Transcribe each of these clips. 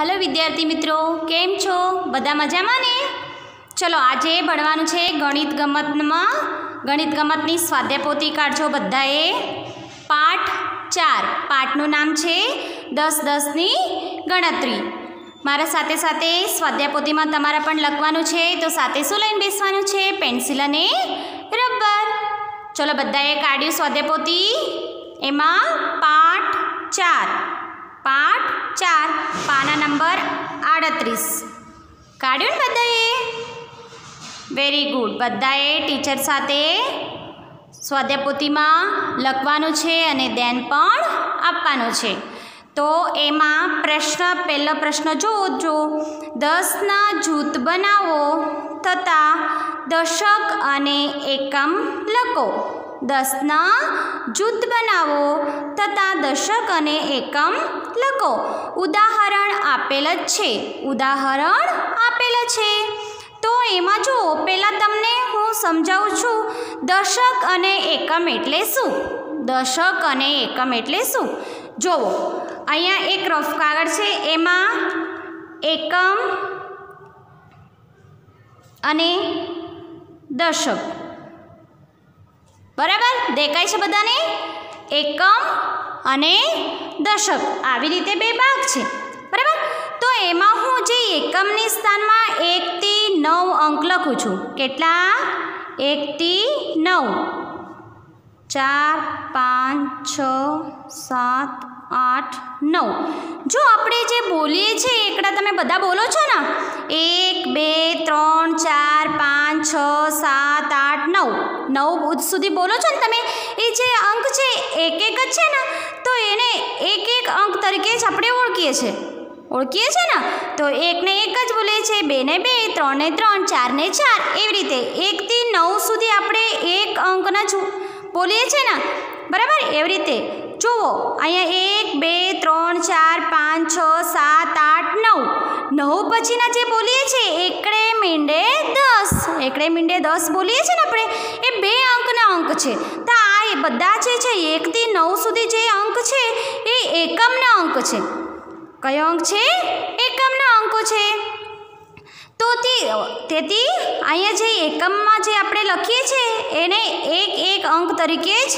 Hello વિદ્યાર્થી મિત્રો, કેમ છો? બધા મજામાં ને ચલો, આજે ભણવાનું છે ગણિત ગમતમાં. ગણિત ગમતની સ્વાધ્યાય કાઢજો બધાએ. પાઠ ચાર. પાઠનું નામ છે દસ દસની ગણતરી. મારા સાથે સાથે સ્વાધ્યાય પોથીમાં તમારા પણ લખવાનું છે, તો સાથે શું લઈને બેસવાનું છે? પેન્સિલ અને રબર. ચલો, બધાએ કાઢ્યું સ્વાધ્યાય એમાં પાઠ ચાર. પાઠ ચાર. નંબર આડત્રીસ. કાઢ્યું ને બધાએ? વેરી ગુડ બધાએ ટીચર સાથે સ્વાધ્યાયપોથીમાં લખવાનું છે અને ધ્યાન પણ આપવાનું છે. તો એમાં પ્રશ્ન, પહેલો પ્રશ્ન જુઓ જો. દસના જૂથ બનાવો તથા દશક અને એકમ લખો. દસના જૂથ બનાવો. તથા દશક અને એકમ લખો. ઉદાહરણ આપેલ જ છે. ઉદાહરણ આપેલ છે. તો એમાં જુઓ, પહેલાં તમને હું સમજાવું છું, દશક અને એકમ એટલે શું? દશક અને એકમ એટલે શું? જુઓ, અહીંયા એક રફ કાગળ છે. એમાં એકમ અને દશક. બરાબર? દેખાય છે બધાને? એકમ અને દશક. આવી રીતે બે ભાગ છે. બરાબર? તો એમાં હું જે એકમની સ્થાનમાં એકથી નવ અંક લખું છું. કેટલા? એકથી નવ. ચાર, પાંચ, છ, સાત આઠ, નવ. જો આપણે જે બોલીએ છીએ, એકડા તમે બધા બોલો છો ને? એક, બે, ત્રણ, ચાર, પાંચ, છ, સાત, આઠ, નવ. નવ સુધી બોલો છો ને તમે? એ જે અંક છે એક એક જ છે ને, તો એને એક એક અંક તરીકે જ આપણે ઓળખીએ છીએ. ઓળખીએ છીએ ને? તો એકને એક જ બોલીએ છીએ બેને બે, ત્રણને ત્રણ, ચારને ચાર. એવી રીતે એકથી નવ સુધી આપણે એક અંકના જ બોલીએ છીએ ને? બરાબર? એવી રીતે જુઓ, અહીંયા એક, બે, ત્રણ, ચાર, પાંચ, છ, સાત, આઠ, નવ. નવ પછીના જે બોલીએ છીએ એકડે મીંડે દસ. એકડે મીંડે દસ બોલીએ છીએ ને આપણે, એ બે અંકના અંક છે. તો આ એ બધા જે છે, એકથી નવ સુધી જે અંક છે, એ એકમના અંક છે. કયો અંક છે? એકમના અંકો છે. તો તેથી અહીંયા જે એકમમાં જે આપણે લખીએ છીએ એને એક એક અંક તરીકે જ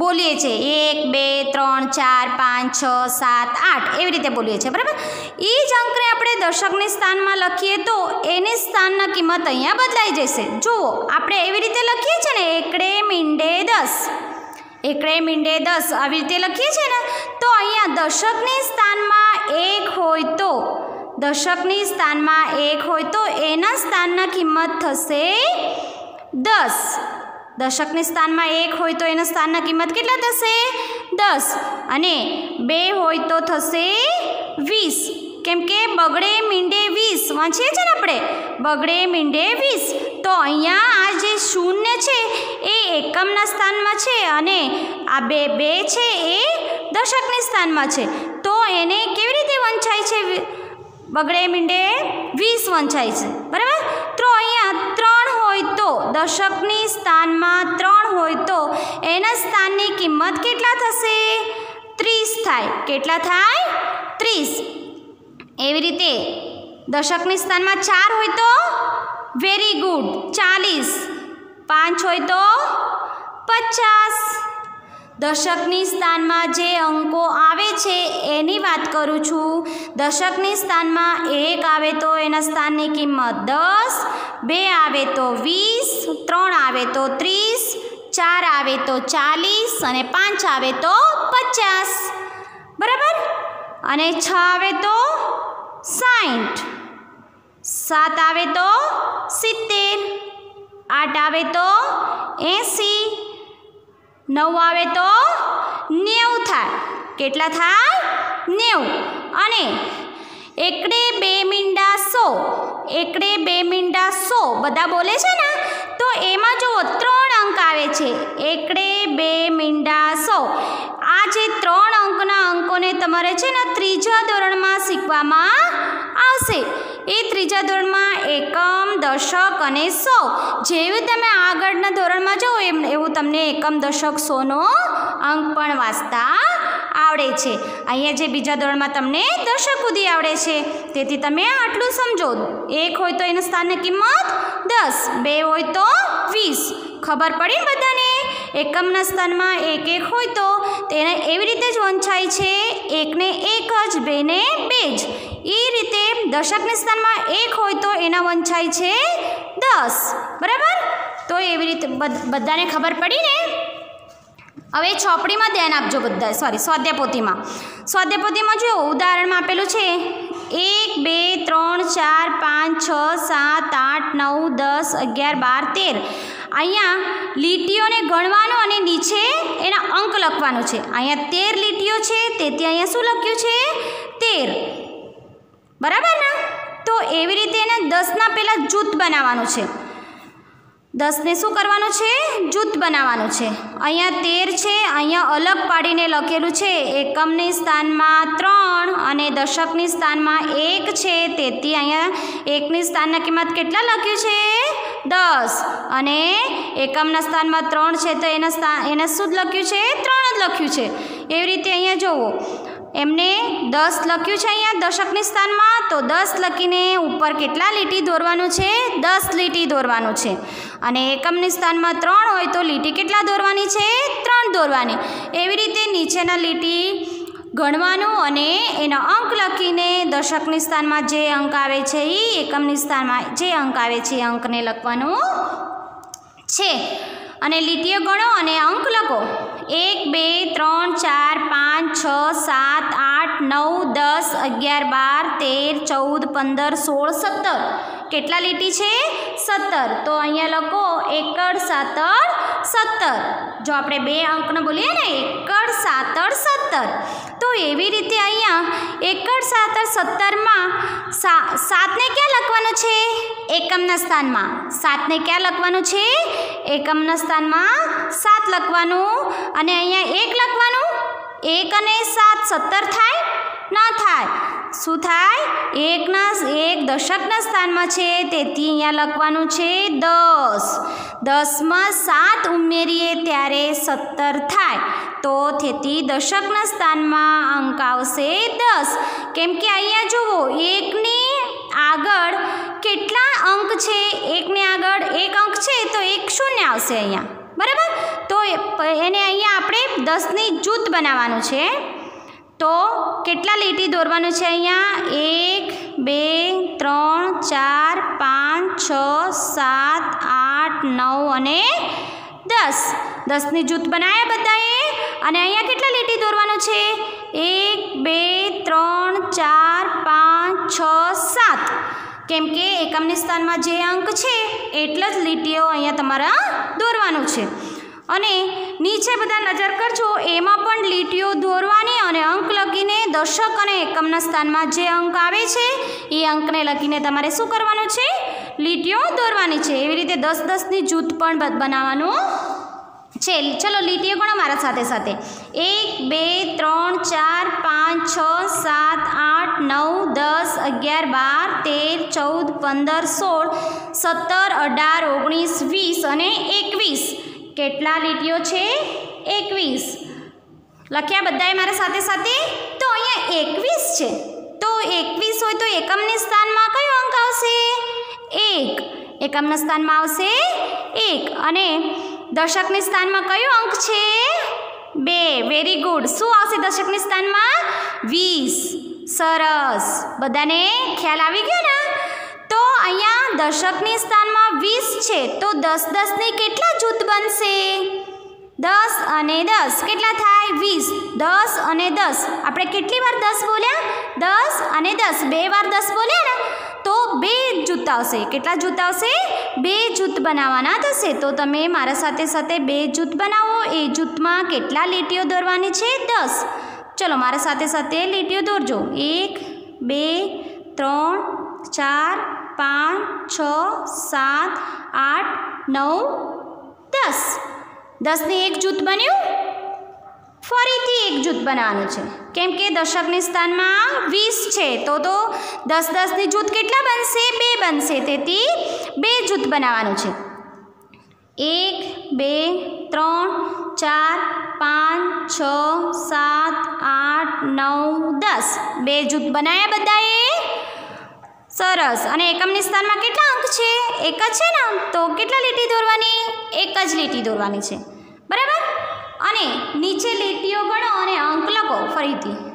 બોલીએ છીએ. એક, બે, ત્રણ, ચાર, પાંચ, છ, સાત, આઠ. એવી રીતે બોલીએ છીએ. બરાબર? એ જ અંકને આપણે દશકની સ્થાનમાં લખીએ તો એની સ્થાનના કિંમત અહીંયા બદલાઈ જશે. જુઓ, આપણે એવી રીતે લખીએ છીએ ને, એકડે મીંડે દસ. એકડે મીંડે દસ, આવી રીતે લખીએ છીએ ને, તો અહીંયા દશકની સ્થાનમાં એક હોય તો દશકની સ્થાનમાં એક હોય તો એના સ્થાનના કિંમત થશે દસ. દશકની સ્થાનમાં એક હોય તો એના સ્થાનના કિંમત કેટલા થશે? દસ. અને બે હોય તો થશે વીસ. કેમ કે બગડે મીંડે વીસ. વાંચીએ છીએ ને આપણે? બગડે મીંડે વીસ. તો અહીંયા આ જે શૂન્ય છે એ એકમના સ્થાનમાં છે અને આ બે બે છે એ દશકની સ્થાનમાં છે. તો એને કેવી રીતે વંચાય છે? બગડે મીંડે વીસ વંચાય છે. બરાબર? દશકની સ્થાનમાં ત્રણ હોય તો એના સ્થાનની કિંમત કેટલા થશે? ત્રીસ થાય. કેટલા થાય? ત્રીસ. એવી રીતે દશકની સ્થાનમાં ચાર હોય તો વેરી ગુડ ચાલીસ. પાંચ હોય તો પચાસ. દશકની સ્થાનમાં જે અંકો આવે છે કરું છું. દશકની સ્થાનમાં એક આવે તો એના સ્થાનની કિંમત દસ, બે આવે તો વીસ, ત્રણ આવે તો ત્રીસ, ચાર આવે તો ચાલીસ અને પાંચ આવે તો પચાસ. બરાબર? અને છ આવે તો સાઠ સાત આવે તો સિત્તેર. આઠ આવે તો એંસી. નવ આવે તો નેવું થાય. કેટલા થાય? નેવું. અને એકડે બે મીંડા સો, એકડે બે મીંડા સો બધા બોલે છે ને? તો એમાં જુઓ, ત્રણ અંક આવે છે. એકડે બે મીંડા સો. આ જે ત્રણ અંકના અંકોને તમારે છે ને ત્રીજા ધોરણમાં શીખવામાં આવશે. એ ત્રીજા ધોરણમાં એકમ, દશક અને સો. જેવું તમે આગળના ધોરણમાં જાઓ એમ, એવું તમને એકમ, દશક, સોનો અંક પણ વાંચતા આવડે છે. અહીંયા જે બીજા ધોરણમાં તમને દશક સુધી આવડે છે. તેથી તમે આટલું સમજો. એક હોય તો એના સ્થાનની કિંમત દસ, બે હોય તો વીસ. ખબર પડી બધાને? એકમના સ્થાનમાં એક એક હોય તો તેને એવી રીતે જ વંચાય છે. એકને એક જ, બેને બે જ. એ રીતે દશકના સ્થાનમાં એક હોય તો એના વંચાય છે દસ. બરાબર? તો એવી રીતે બધાને ખબર પડી ને હવે ચોપડીમાં ધ્યાન આપજો બધા સોરી સ્વાધ્યાપોથીમાં સ્વાધ્યાપોથીમાં જો ઉદાહરણમાં આપેલું છે, એક, બે, ત્રણ, ચાર, પાંચ, છ, સાત, આઠ, નવ, દસ, અગિયાર, બાર, તેર. અહીંયા લીટીઓને ગણવાનું અને નીચે એના અંક લખવાનું છે. અહીંયા તેર લીટીઓ છે, તેથી અહીંયા શું લખ્યું છે? તેર. બરાબર ને? તો એવી રીતે એને દસના પહેલાં જૂથ બનાવવાનું છે. દસને શું કરવાનું છે? જૂથ બનાવવાનું છે. અહીંયા તેર છે, અહીંયા અલગ પાડીને લખેલું છે, એકમની સ્થાનમાં ત્રણ અને દશકની સ્થાનમાં એક છે. તેથી અહીંયા એકની સ્થાનના કિંમત કેટલા લખ્યું છે? દસ. અને એકમના સ્થાનમાં ત્રણ છે, તો એના સ્થાન એને શું લખ્યું છે? ત્રણ જ લખ્યું છે. એવી રીતે અહીંયા જુઓ. એમને દસ લખ્યું છે અહીંયા દશકની સ્થાનમાં. તો દસ લખીને ઉપર કેટલા લીટી દોરવાનું છે? દસ લીટી દોરવાનું છે. અને એકમની સ્થાનમાં ત્રણ હોય તો લીટી કેટલા દોરવાની છે? ત્રણ દોરવાની. એવી રીતે નીચેના લીટી ગણવાનું અને એનો અંક લખીને દશકની સ્થાનમાં જે અંક આવે છે એ એકમની સ્થાનમાં જે અંક આવે છે એ અંકને લખવાનું છે. અને લીટીઓ ગણો અને અંક લખો. એક, બે, ત્રણ, ચાર, પાંચ, છ, સાત, આઠ, નવ, દસ, અગિયાર, બાર, તેર, ચૌદ, પંદર, સોળ, સત્તર. કેટલા લીટી છે? સત્તર. તો અહીંયા લખો એકડ સાતર સત્તર. જો આપણે બે અંકને બોલીએ ને, એકડ સાતર સત્તર. એવી રીતે અહીંયા એકડ સાતર સત્તરમાં સા, સાતને ક્યાં લખવાનું છે? એકમના સ્થાનમાં. સાતને ક્યાં લખવાનું છે? એકમના સ્થાનમાં સાત લખવાનું. અને અહીંયા એક લખવાનું? એક અને સાત સત્તર થાય? ન થાય. શું થાય? એકના એક દશકના સ્થાનમાં છે, તેથી અહીંયા લખવાનું છે દસ. દસમાં સાત ઉમેરીએ ત્યારે સત્તર થાય. તો તેથી દશકના સ્થાનમાં અંક આવશે દસ. કેમ કે અહીંયા જુઓ, એકની આગળ કેટલા અંક છે? એકની આગળ એક અંક છે, તો એક શૂન્ય આવશે અહીંયા. બરાબર? તો એને અહીંયા આપણે દસની જૂથ બનાવવાનું છે. તો કેટલા લીટી દોરવાનું છે અહીંયા? એક, બે, ત્રણ, ચાર, પાંચ, છ, સાત, આઠ, નવ અને દસ. દસની જૂથ બનાવ્યા બધાએ? અને અહીંયા કેટલા લીટી દોરવાનું છે? એક, બે, ત્રણ, ચાર, પાંચ, છ, સાત. કેમ કે એકમની સ્થાનમાં જે અંક છે, એટલા જ લીટીઓ અહીંયા તમારા દોરવાનું છે. અને નીચે બધા નજર કરજો, એમાં પણ લીટીઓ દોરવાની અને અંક લખીને દશક અને એકમના સ્થાનમાં જે અંક આવે છે, એ અંકને લખીને તમારે શું કરવાનું છે? લીટીઓ દોરવાની છે. એવી રીતે દસ દસની જૂથ પણ બનાવવાનું છે. ચલો, લીટીઓ ગણો મારા સાથે સાથે. એક, બે, ત્રણ, ચાર, પાંચ, છ, સાત, આઠ, નવ, દસ, અગિયાર, બાર, તેર, ચૌદ, પંદર, સોળ, સત્તર, અઢાર, ઓગણીસ, વીસ અને એકવીસ. કેટલા લીટીઓ છે? એકવીસ. લખ્યા બધાએ મારા સાથે સાથે? તો અહીંયા એકવીસ છે. તો એકવીસ હોય તો એકમને સ્થાનમાં કયો અંક આવશે? એક. એકમના સ્થાનમાં આવશે એક. અને દશકની સ્થાનમાં કયો અંક છે? બે. વેરી ગુડ શું આવશે દશકની સ્થાનમાં? વીસ. સરસ. બધાને ખ્યાલ આવી ગયો ને? તો અહીંયા દશકની વીસ છે, તો દસ દસને કેટલા જૂથ બનશે? દસ અને દસ, કેટલા થાય? વીસ. દસ અને દસ. આપણે કેટલી વાર દસ બોલ્યા? દસ અને દસ. બે વાર દસ બોલ્યા ને, તો બે જૂથ આવશે. કેટલા જૂથ આવશે? બે જૂથ બનાવવાના થશે. તો તમે મારા સાથે સાથે બે જૂથ બનાવો. એ જૂથમાં કેટલા લીટીઓ દોરવાની છે? દસ. ચલો, મારા સાથે સાથે લીટીઓ દોરજો. એક, બે, ત્રણ, ચાર પાંચ, છ, સાત, આઠ, નવ, દસ. દસની એક જૂથ બન્યું? ફરીથી એક જૂથ બનાવવાનું છે. કેમ કે દશકની સ્થાનમાં વીસ છે. તો તો દસ દસની જૂથ કેટલા બનશે? બે બનશે. તેથી બે જૂથ બનાવવાનું છે. એક, બે, ત્રણ, ચાર, પાંચ, છ, સાત, આઠ, નવ, દસ. બે જૂથ બનાવ્યા બધાએ? સરસ. અને એકમની સ્થાનમાં કેટલા અંક છે? એક જ છે ને તો કેટલા લીટી દોરવાની? એક જ લીટી દોરવાની છે. બરાબર? અને નીચે લીટીઓ ગણો અને અંક લખો ફરીથી.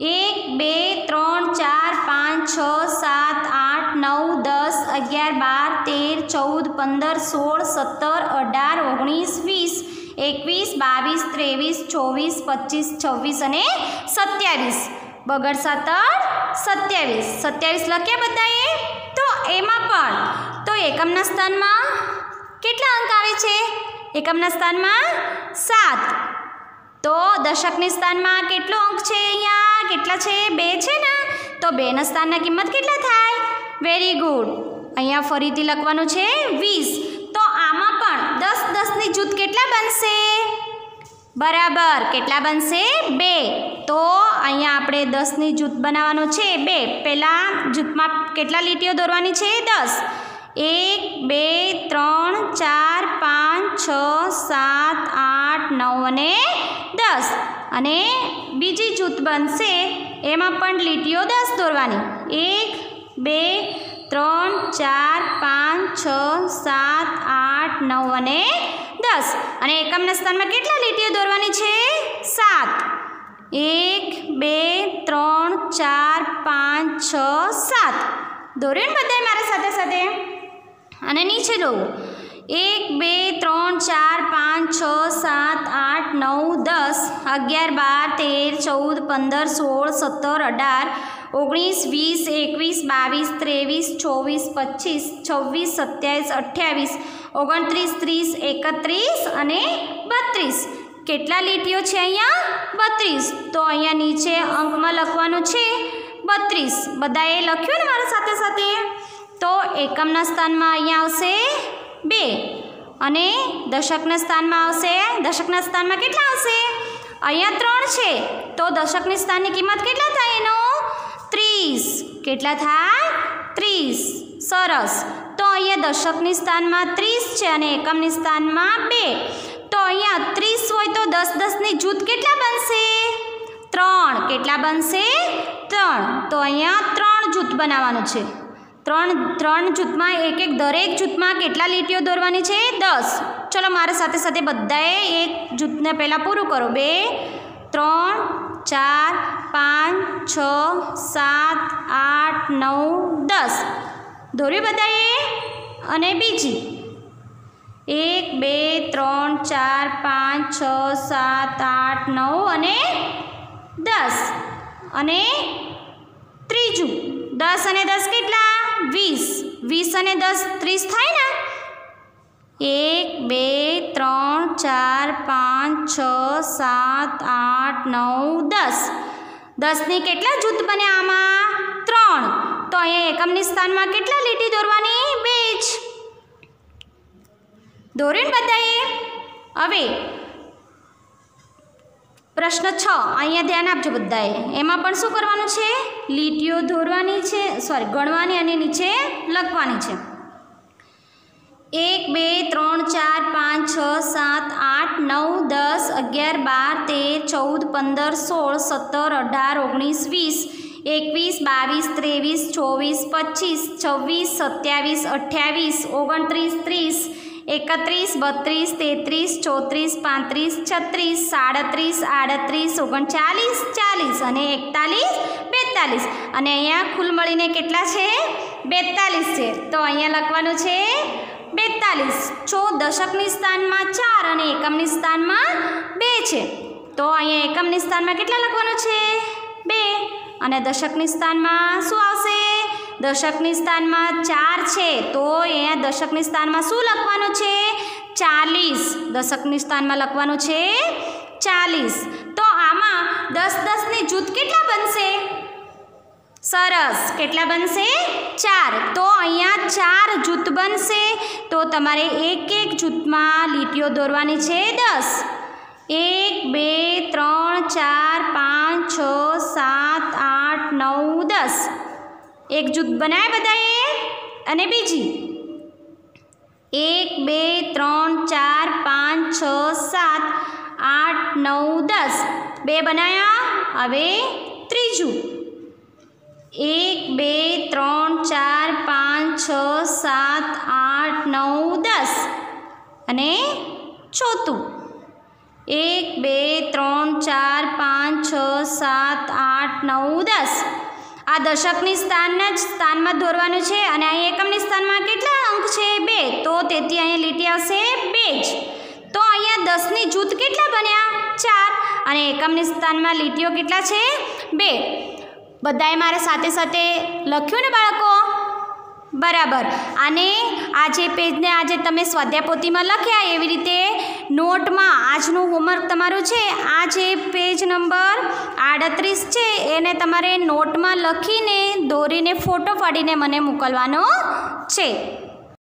એક, બે, ત્રણ, ચાર, પાંચ, છ, સાત, આઠ, નવ, દસ, અગિયાર, બાર, તેર, ચૌદ, પંદર, સોળ, સત્તર, અઢાર, ઓગણીસ, વીસ, એકવીસ, બાવીસ, ત્રેવીસ, ચોવીસ, પચીસ, છવ્વીસ અને સત્યાવીસ. બગડ સત્તર સત્યાવીસ. સત્યાવીસ લખ્યા બધાએ? તો એમાં પણ, તો એકમના સ્થાનમાં કેટલા અંક આવે છે? એકમના સ્થાનમાં સાત. તો દશકની સ્થાનમાં કેટલો અંક છે અહીંયા? કેટલા છે? બે છે ને? તો બેના સ્થાનના કિંમત કેટલા થાય? વેરી ગુડ અહીંયા ફરીથી લખવાનું છે વીસ. તો આમાં પણ દસ દસની જૂથ કેટલા બનશે? બરાબર. કેટલા બનશે? બે. તો અહીંયા આપણે દસની જૂથ બનાવવાનો છે. બે. પહેલાં જૂથમાં કેટલા લીટીઓ દોરવાની છે? દસ. એક, બે, ત્રણ, ચાર, પાંચ, છ, સાત, આઠ, નવ અને દસ. અને બીજી જૂથ બનશે. એમાં પણ લીટીઓ દસ દોરવાની. એક, બે, ત્રણ, ચાર, પાંચ, છ, સાત, આઠ, નવ અને દસ. અને એકમના સ્થાનમાં કેટલા લીટીઓ દોરવાની છે? સાત. એક, બે, ત્રણ, ચાર, પાંચ, છ, સાત. દોર્યું ને બધાએ મારા સાથે સાથે? અને નીચે દો એક, બે, ત્રણ, ચાર, પાંચ, છ, સાત, આઠ, નવ, દસ, અગિયાર, બાર, તેર, ચૌદ, પંદર, સોળ, સત્તર, અઢાર, ઓગણીસ, વીસ, એકવીસ, બાવીસ, ત્રેવીસ, ચોવીસ, પચીસ, છવ્વીસ, સત્યાવીસ, અઠ્યાવીસ, ઓગણત્રીસ, ત્રીસ, એકત્રીસ અને બત્રીસ. કેટલા લીટીઓ છે અહીંયા? બત્રીસ. તો અહીંયા નીચે અંકમાં લખવાનું છે બત્રીસ. બધાએ લખ્યું ને મારા સાથે સાથે? તો એકમના સ્થાનમાં અહીંયા આવશે બે. અને દશકના સ્થાનમાં આવશે. દશકના સ્થાનમાં કેટલા આવશે? અહીંયા ત્રણ છે. તો દશકની સ્થાનની કિંમત કેટલા થાય એનો? ત્રીસ. કેટલા થાય? ત્રીસ. સરસ. તો અહીંયા દશકની સ્થાનમાં ત્રીસ છે અને એકમની સ્થાનમાં બે. તો અહીંયા ત્રીસ હોય તો દસ દસની જૂથ કેટલા બનશે? ત્રણ. કેટલા બનશે? ત્રણ. તો અહીંયા ત્રણ જૂથ બનાવવાનું છે. ત્રણ ત્રણ જૂથમાં એક એક, દરેક જૂથમાં કેટલા લીટીઓ દોરવાની છે? દસ. ચલો મારા સાથે સાથે બધાએ એક જૂથને પહેલાં પૂરું કરો. બે, ત્રણ, ચાર, પાંચ, છ, સાત, આઠ, નવ, દસ. દોર્યું બધાએ? અને બીજી. એક, બે, ત્રણ, ચાર, પાંચ, છ, સાત, આઠ, નવ અને દસ. અને ત્રીજું. દસ અને દસ કેટલા વીસ. વીસ અને દસ, ત્રીસ થાય ને? એક, બે, ત્રણ, ચાર, પાંચ, છ, સાત, આઠ, નવ, દસ. દસની કેટલા જૂથ બને આમાં? ત્રણ. તો અહીંયા એકમની સ્થાનમાં કેટલા લીટી દોરવાની? બે જ. દોરીને બધાએ હવે, પ્રશ્ન છ. અહીંયા ધ્યાન આપજો બધાએ. એમાં પણ શું કરવાનું છે? લીટીઓ દોરવાની છે સોરી ગણવાની અને નીચે લખવાની છે. એક, બે, ત્રણ, ચાર, પાંચ, છ, સાત, આઠ, નવ, દસ, અગિયાર, બાર, તેર, ચૌદ, પંદર, સોળ, સત્તર, અઢાર, ઓગણીસ, વીસ, એકવીસ, બાવીસ, ત્રેવીસ, ચોવીસ, પચીસ, છવ્વીસ, સત્યાવીસ, અઠ્યાવીસ, ઓગણત્રીસ, ત્રીસ, એકત્રીસ, બત્રીસ, તેત્રીસ, ચોત્રીસ, પાંત્રીસ, છત્રીસ, સાડત્રીસ, આડત્રીસ, ઓગણચાલીસ, ચાલીસ અને એકતાલીસ બેતાલીસ. અને અહીંયા કુલ મળીને કેટલા છે? બેતાલીસ છે. તો અહીંયા લખવાનું છે બેતાલીસ. છો દશકની સ્થાનમાં ચાર અને એકમની સ્થાનમાં બે છે. તો અહીંયા એકમની સ્થાનમાં કેટલા લખવાનું છે? બે. અને દશકની સ્થાનમાં શું આવશે? દશકની સ્થાનમાં ચાર છે. તો અહીંયા દશકની સ્થાનમાં શું લખવાનું છે? ચાલીસ. દશકની સ્થાનમાં લખવાનું છે ચાલીસ. તો આમાં દસ દસની જૂથ કેટલા બનશે? સરસ. કેટલા બનશે? ચાર. તો અહીંયા ચાર જૂથ બનશે. તો તમારે એક એક જૂથમાં લીટીઓ દોરવાની છે દસ. એક, બે, ત્રણ, ચાર, પાંચ, છ, સાત, આઠ, નવ, દસ. એક જૂથ બનાવે બધાએ? અને બીજી? એક, બે, ત્રણ, ચાર, પાંચ, છ, સાત, આઠ, નવ, દસ. બે બનાયા? હવે ત્રીજું. એક, બે, ત્રણ, ચાર, પાંચ, છ, સાત, આઠ, નવ, દસ. અને ચોથું. એક, બે, ત્રણ, ચાર, પાંચ, છ, સાત, આઠ, નવ, દસ. આ દશકની સ્થાનના જ સ્થાનમાં દોરવાનું છે અને અહીં એકમની સ્થાનમાં કેટલા અંક છે બે? તો તેથી અહીંયા લીટી આવશે બે જ. તો અહીંયા દસની જૂથ કેટલા બન્યા? ચાર. અને એકમની સ્થાનમાં લીટીઓ કેટલા છે? બે. બધાએ મારે સાથે સાથે લખ્યું ને બાળકો? બરાબર. અને આ જે પેજને આજે તમે સ્વાધ્યાય લખ્યા, એવી રીતે નોટમાં આજનું હોમવર્ક તમારું છે. આ જે પેજ નંબર આડત્રીસ છે, એને તમારે નોટમાં લખીને, દોરીને ફોટો પાડીને મને મોકલવાનો છે.